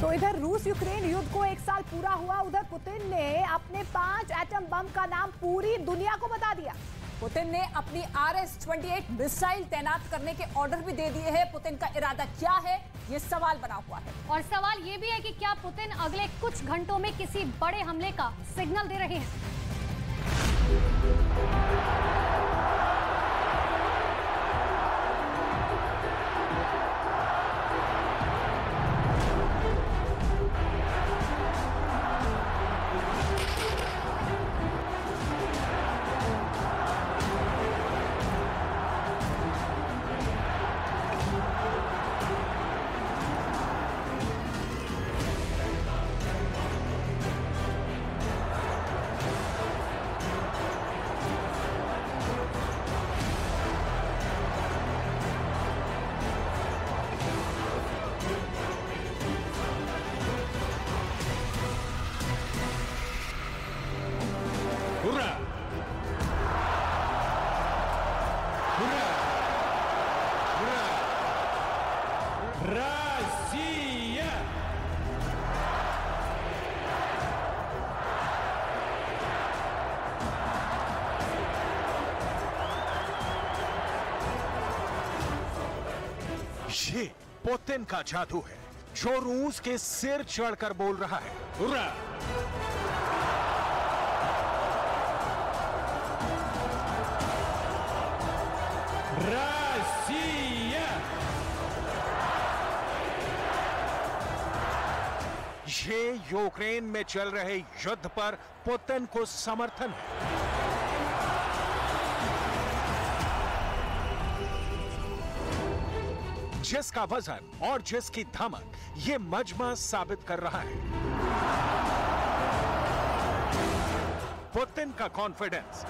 तो इधर रूस यूक्रेन युद्ध को एक साल पूरा हुआ। उधर पुतिन ने अपने पाँच एटम बम का नाम पूरी दुनिया को बता दिया। पुतिन ने अपनी आर एस ट्वेंटी मिसाइल तैनात करने के ऑर्डर भी दे दिए हैं। पुतिन का इरादा क्या है? ये सवाल बना हुआ है। और सवाल ये भी है कि क्या पुतिन अगले कुछ घंटों में किसी बड़े हमले का सिग्नल दे रहे हैं? Россия! ये पुतिन का जादू है जो रूस के सिर चढ़कर बोल रहा है Ура! Россия! ये यूक्रेन में चल रहे युद्ध पर पुतिन को समर्थन है। जिसका वज़न और जिसकी धमक ये मजमा साबित कर रहा है। पुतिन का कॉन्फिडेंस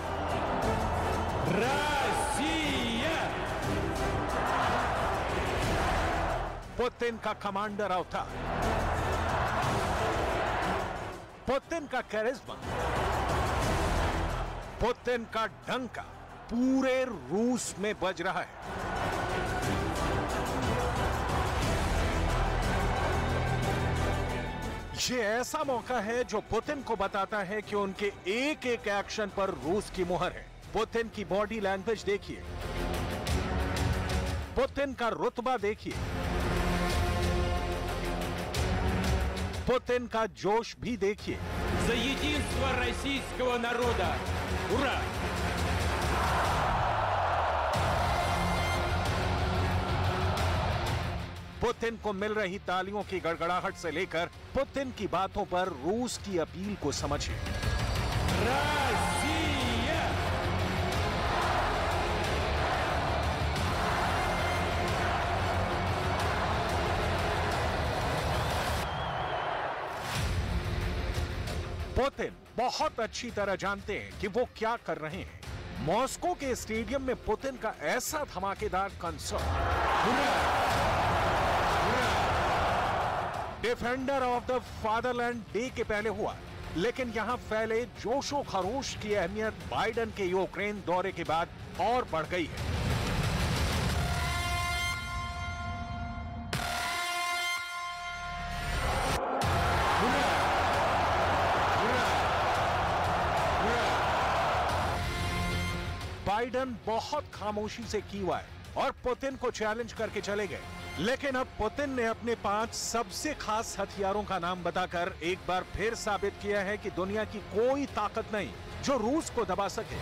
पुतिन का कमांडर अवतार। पुतिन का कैरिज्मा पुतिन का डंका पूरे रूस में बज रहा है। ये ऐसा मौका है जो पुतिन को बताता है कि उनके एक एक एक्शन पर रूस की मुहर है। पुतिन की बॉडी लैंग्वेज देखिए। पुतिन का रुतबा देखिए। पुतिन का जोश भी देखिए За единство российского народа! Ура! पुतिन को मिल रही तालियों की गड़गड़ाहट से लेकर पुतिन की बातों पर रूस की अपील को समझिए पुतिन बहुत अच्छी तरह जानते हैं कि वो क्या कर रहे हैं। मॉस्को के स्टेडियम में पुतिन का ऐसा धमाकेदार concert defender of the fatherland day के पहले हुआ, लेकिन यहाँ फैले जोशो खरोश की अहमियत बाइडन के यूक्रेन दौरे के बाद और बढ़ गई है। बाइडन बहुत खामोशी से की हुआ है और पुतिन को चैलेंज करके चले गए। लेकिन अब पुतिन ने अपने पाँच सबसे खास हथियारों का नाम बताकर एक बार फिर साबित किया है कि दुनिया की कोई ताकत नहीं जो रूस को दबा सके।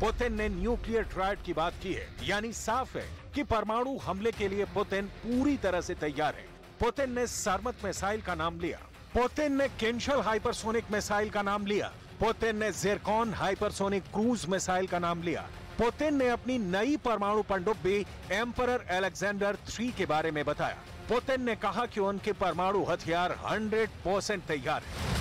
पुतिन ने न्यूक्लियर ट्रायड की बात की है, यानी साफ़ है कि परमाणु हमले के लिए पुतिन पूरी तरह से तैयार है। पुतिन ने सरमत मिसाइल का नाम लिया। पुतिन ने किंशल हाइपरसोनिक मिसाइल का नाम लिया। पुतिन ने जिरकॉन हाइपरसोनिक क्रूज मिसाइल का नाम लिया पुतिन ने अपनी नई परमाणु पनडुब्बी एम्परर अलेक्जेंडर थ्री के बारे में बताया पुतिन ने कहा कि उनके परमाणु हथियार 100 परसेंट तैयार है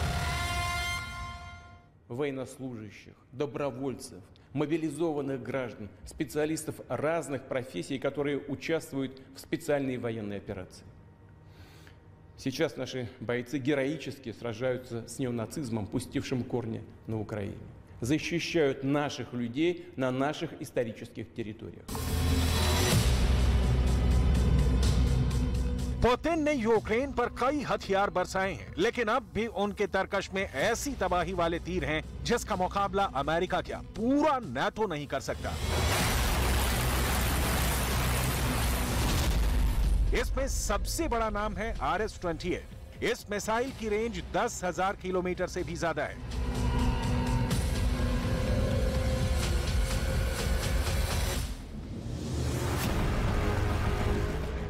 военнослужащих, добровольцев, мобилизованных граждан, специалистов разных профессий, которые участвуют в специальной военной операции. Сейчас наши бойцы героически сражаются с неонацизмом, пустившим корни на Украине. Защищают наших людей на наших исторических территориях. पुतिन ने यूक्रेन पर कई हथियार बरसाए हैं लेकिन अब भी उनके तरकश में ऐसी तबाही वाले तीर हैं जिसका मुकाबला अमेरिका क्या पूरा नेटो नहीं कर सकता इसमें सबसे बड़ा नाम है आर एस ट्वेंटी एट। इस मिसाइल की रेंज दस हज़ार किलोमीटर से भी ज़्यादा है।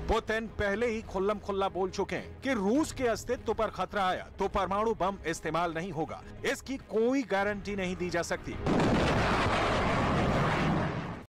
पुतिन पहले ही खुल्लम खुल्ला बोल चुके हैं कि रूस के अस्तित्व पर खतरा आया तो परमाणु बम इस्तेमाल नहीं होगा। इसकी कोई गारंटी नहीं दी जा सकती।